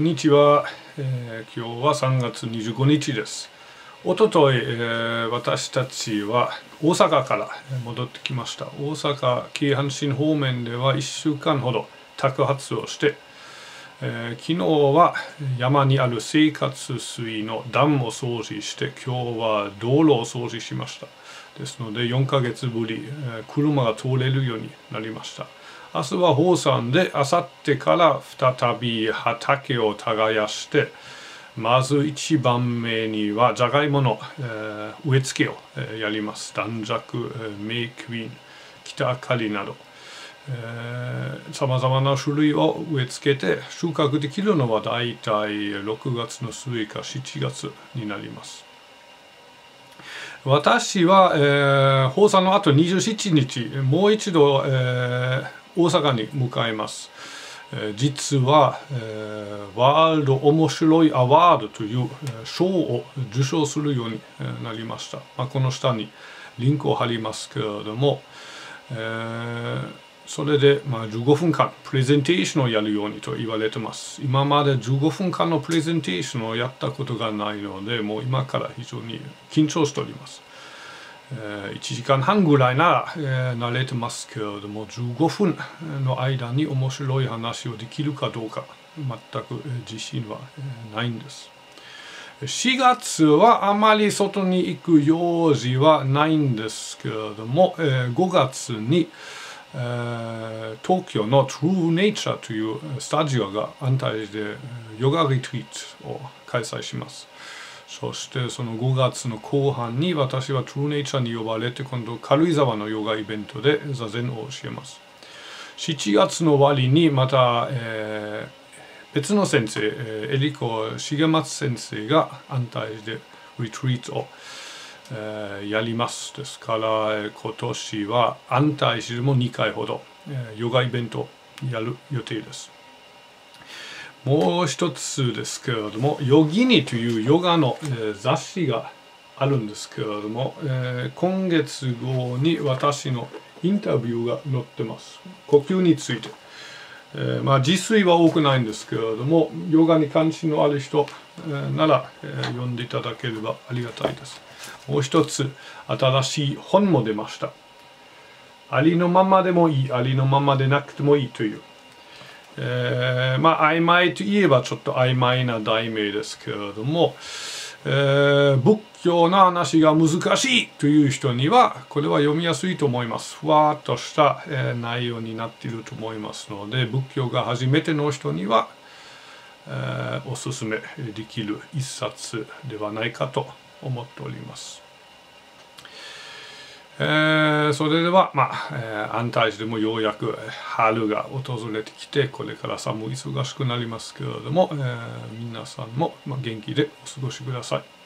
こんにちは、えー、今日は3月25日です。おととい、えー、私たちは大阪から戻ってきました。大阪紀伊阪神方面では1週間ほど宅発をして、えー、昨日は山にある生活水のダムを掃除して今日は道路を掃除しました。ですので4ヶ月ぶり、えー、車が通れるようになりました。明日は宝山で明後日から再び畑を耕してまず一番目にはじゃがいもの、えー、植え付けを、え、やります。短冊、えー、メイクウィン北あかりなど。さまざまな種類を植え付けて収穫できるのはだいたい6月の末か7月になります私は、えー、放送の後27日もう一度、えー、大阪に向かいます。えー、実は、えー、ワールド面白いアワードという賞を受賞するようになりました。まあ、この下にリンクを貼りますけれども、えー、それで、まあ、15分間プレゼンテーションをやるようにと言われてます。今まで15分間のプレゼンテーションをやったことがないので、もう今から非常に緊張しております。えー、1時間半ぐらいなら、えー、慣れてますけれども15分の間に面白い話をできるかどうか全く自信はないんです4月はあまり外に行く用事はないんですけれども、えー、5月に、東京の True Nature というスタジオが安泰でヨガリトリートを開催しますそしてその5月の後半に私はトゥーネイチャーに呼ばれて今度軽井沢のヨガイベントで座禅を教えます。7月の終わりにまた、えー、別の先生、えー、エリコ重松先生が安泰でリトリートを、え、やります。ですから、今年は安泰市でも2回ほど、え、ヨガイベントやる予定です。もう一つですけれども、ヨギニというヨガの、え、雑誌があるんですけれども、え、今月号に私のインタビューが載ってます。呼吸について。えー、まあ自炊は多くないんですけれども、ヨガに関心のある人、えー、なら、えー、読んでいただければありがたいです。もう一つ、新しい本も出ました。ありのままでもいい、ありのままでなくてもいいという。えー、まあ曖昧といえばちょっと曖昧な題名ですけれども、えー、仏教の話が難しいという人にはこれは読みやすいと思いますふわっとした、え、内容になっていると思いますので仏教が初めての人には、えー、おすすめできる一冊ではないかと思っておりますえー、それでは、まあ、えー、安泰寺でもようやく春が訪れてきて、これから寒い忙しくなりますけれども、えー、皆さんも、まあ、元気でお過ごしください。